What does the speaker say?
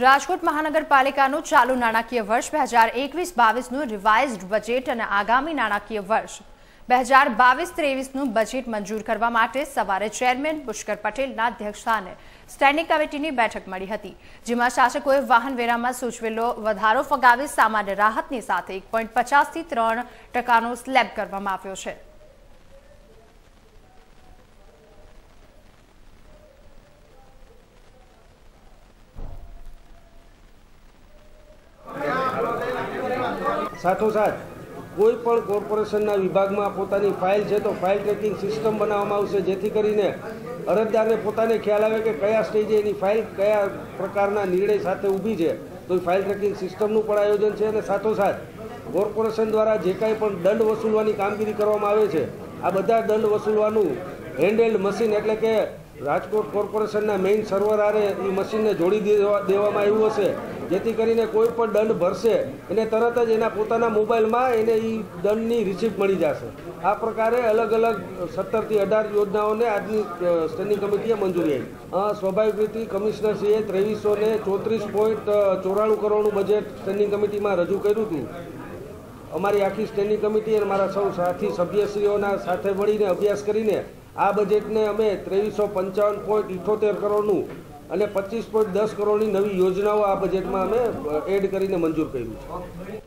રાજકોટ મહાનગરપાલિકાનું ચાલુ નાણાકીય વર્ષ બે હજાર એકવીસ બાવીસનું રિવાઇઝડ બજેટ અને આગામી નાણાકીય વર્ષ બે હજાર બાવીસ ત્રેવીસનું બજેટ મંજૂર કરવા માટે સવારે ચેરમેન પુષ્કર પટેલના અધ્યક્ષસ્થાને સ્ટેન્ડિંગ કમિટીની બેઠક મળી હતી, જેમાં શાસકોએ વાહન વેરામાં સૂચવેલો વધારો ફગાવી સામાન્ય રાહતની સાથે એક પોઈન્ટ પચાસથી ત્રણ ટકાનો સ્લેબ કરવામાં આવ્યો છે. સાથોસાથ, કોઈ પણ કોર્પોરેશનના વિભાગમાં પોતાની ફાઇલ છે તો ફાઇલ ટ્રેકિંગ સિસ્ટમ બનાવવામાં આવશે, જેથી કરીને અરજદારને પોતાને ખ્યાલ આવે કે કયા સ્ટેજે એની ફાઇલ કયા પ્રકારના નિર્ણય સાથે ઊભી છે. તો ફાઇલ ટ્રેકિંગ સિસ્ટમનું પણ આયોજન છે અને સાથોસાથ, કોર્પોરેશન દ્વારા જે કાંઈ પણ દંડ વસૂલવાની કામગીરી કરવામાં આવે છે, આ બધા દંડ વસૂલવાનું હેન્ડહેલ્ડ મશીન એટલે કે રાજકોટ કોર્પોરેશનના મેઇન સર્વર આરે એ મશીનને જોડી દેવા દેવામાં આવ્યું હશે. જેથી કરીને કોઈ પણ દંડ ભરશે, એને તરત જ એના પોતાના મોબાઈલમાં એને એ દંડની રિસિપ્ટ મળી જશે. આ પ્રકારે અલગ અલગ સત્તરથી અઢાર યોજનાઓને આજની સ્ટેન્ડિંગ કમિટીએ મંજૂરી આપી. સ્વાભાવિક રીતે કમિશનરશ્રીએ ત્રેવીસો ને ચોત્રીસ પોઈન્ટ ચોરાણું કરોડનું બજેટ સ્ટેન્ડિંગ કમિટીમાં રજૂ કર્યું હતું. અમારી આખી સ્ટેન્ડિંગ કમિટી અને મારા સૌ સાથી, સભ્યશ્રીઓના સાથે મળીને અભ્યાસ કરીને આ બજેટને અમે ત્રેવીસો પંચાવન પોઈન્ટ ઇઠોતેર કરોડનું અને પચીસ પોઈન્ટ દસ કરોડની નવી યોજનાઓ આ બજેટમાં અમે એડ કરીને મંજૂર કર્યું છે.